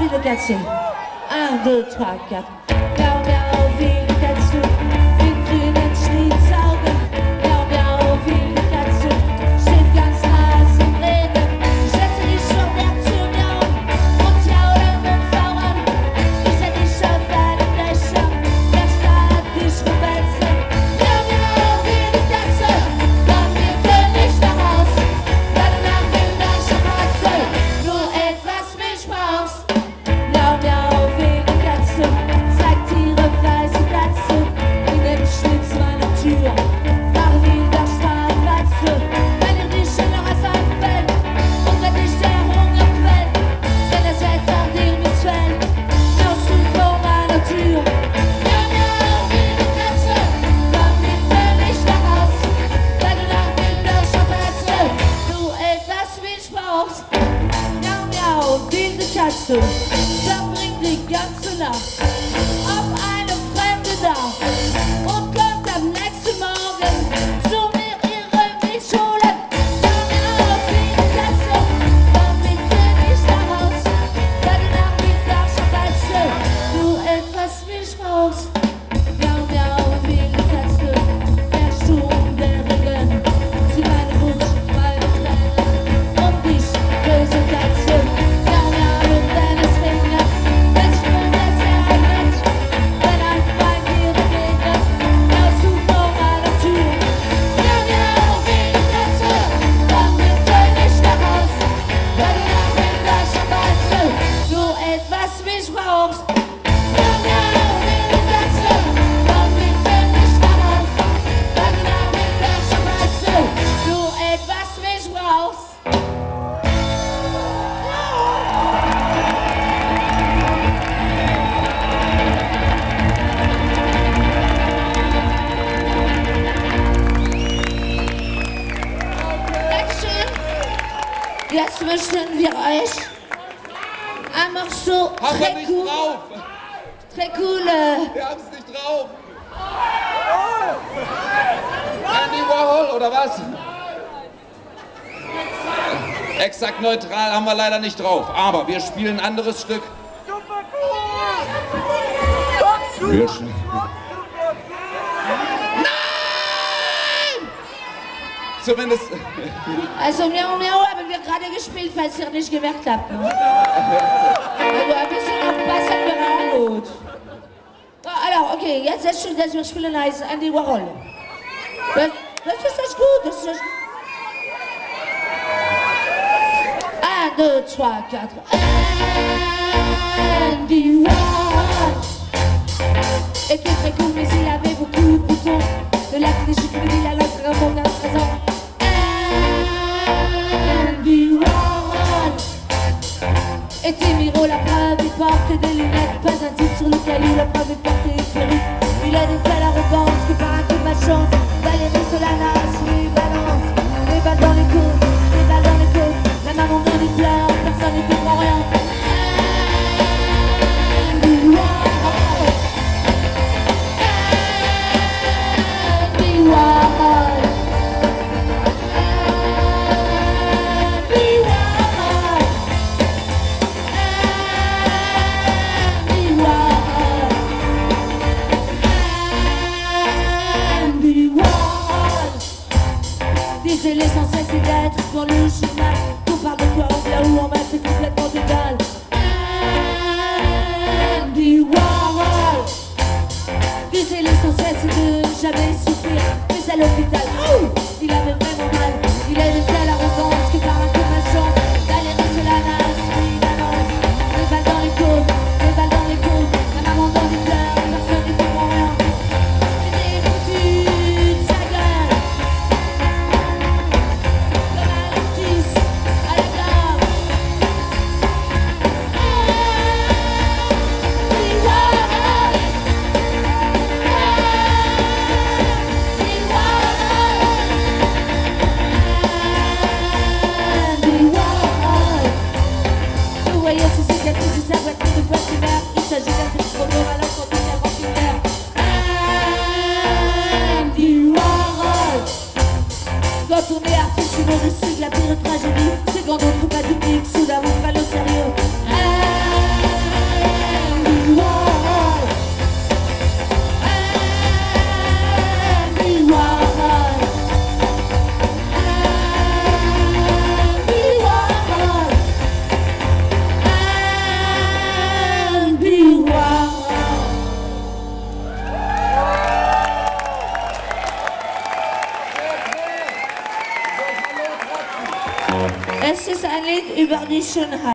celui de quartier. 1, 2, 3, 4. Yeah. wünschen wir euch einfach so Haben wir nicht drauf. Très coole. Wir haben's nicht drauf. Andy Warhol oder was? Exakt neutral haben wir leider nicht drauf, aber wir spielen ein anderes Stück. Super cool. Nein! Zumindest. Also miau miau. weil wir gerade gespielt, falls ihr nicht gemerkt habt. Alors, okay, jetzt ist schon, dass wir spielen als Andy Warhol. Das, das ist das 1, 2, 3, 4. Andy Warhol était très cool, mais il beaucoup La femme, il porte des lunettes, pas un titre sur le caillou, la femme, il porte des. Il a des belles arrogances, que paraît que ma chance, Valérie Solana, The a über die Schönheit.